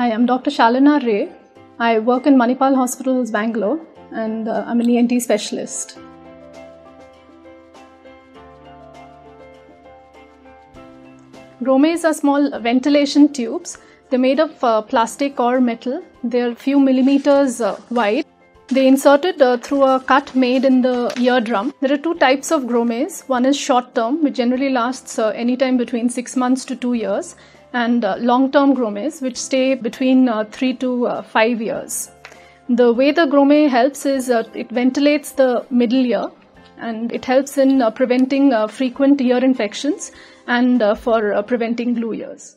Hi, I'm Dr. Shalina Ray. I work in Manipal Hospitals, Bangalore, and uh, I'm an ENT specialist. Grommets are small ventilation tubes. They're made of uh, plastic or metal. They're a few millimeters uh, wide. They inserted uh, through a cut made in the eardrum. There are two types of grommets. One is short term, which generally lasts uh, anytime between six months to two years, and uh, long term grommets, which stay between uh, three to uh, five years. The way the grommet helps is it ventilates the middle ear and it helps in preventing frequent ear infections and for preventing glue ears.